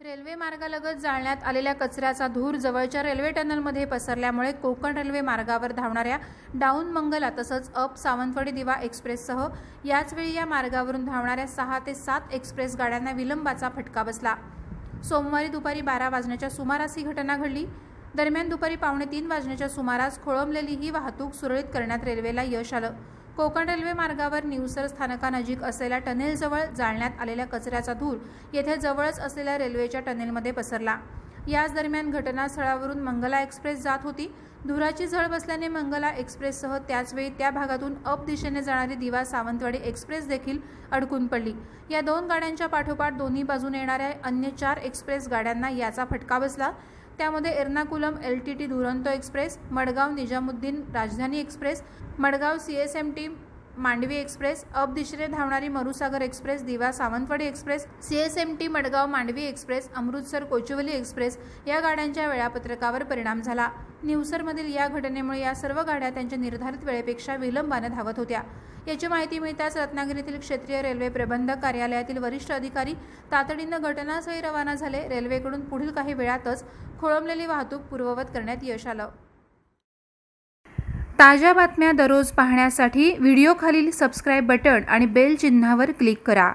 Railway मार्गालगत जाळण्यात आलेल्या कचऱ्याचा धूर जवळच्या रेल्वे टनलमध्ये पसरल्यामुळे कोकण रेल्वे मार्गावर धावणाऱ्या डाऊन मंगला तसंच अप सावंतवाडी दिवा एक्सप्रेससह याचवेळी या मार्गावरून धावणाऱ्या सहा ते सात एक्सप्रेस गाड्यांना विलंबाचा फटका बसला. सोमवारी दुपारी बारा वाजण्याच्या सुमारास ही घटना घडली. दरम्यान दुपारी पावणे तीन वाजण्याच्या सुमारास खोळंबलेली ही वाहतूक सुरळीत करण्यात रेल्वेला यश आलं. कोकण रेल्वे मार्गावर निवसर स्थानकानजीक असलेल्या टनेलजवळ जाळण्यात आलेल्या कचऱ्याचा धूर येथे जवळच असलेल्या रेल्वेच्या टनेलमध्ये पसरला. याच दरम्यान घटनास्थळावरून मंगला एक्सप्रेस जात होती. धुराची झळ बसल्याने मंगला एक्सप्रेससह त्याचवेळी त्या भागातून अप दिशेने जाणारी दिवा सावंतवाडी एक्सप्रेस देखील अडकून पडली. या दोन गाड्यांच्या पाठोपाठ दोन्ही बाजूने येणाऱ्या अन्य चार एक्सप्रेस गाड्यांना याचा फटका बसला. त्यामध्ये Ernakulam L T T Duronto express Madgaon Nizamuddin Rajdhani express Madgaon C S M T Mandovi express up दिशेने धावणारी Marusagar express Diva Sawantwadi express C S M T Madgaon Mandovi express Amritsar Kochuveli express या गाड्यांच्या वेळापत्रकावर परिणाम झाला. निवसरमधील या घटनेमुळे या सर्व गाड्या त्यांच्या निर्धारित वेळेपेक्षा विलंबानं धावत होत्या. याची माहिती मिळताच रत्नागिरीतील क्षेत्रीय रेल्वे प्रबंधक कार्यालयातील वरिष्ठ अधिकारी तातडीनं घटनास्थळी रवाना झाले. रेल्वेकडून पुढील काही वेळातच खोळंबलेली वाहतूक पूर्ववत करण्यात यश आलं. ताज्या बातम्या दररोज पाहण्यासाठी व्हिडिओखालील सबस्क्राईब बटण आणि बेल चिन्हावर क्लिक करा.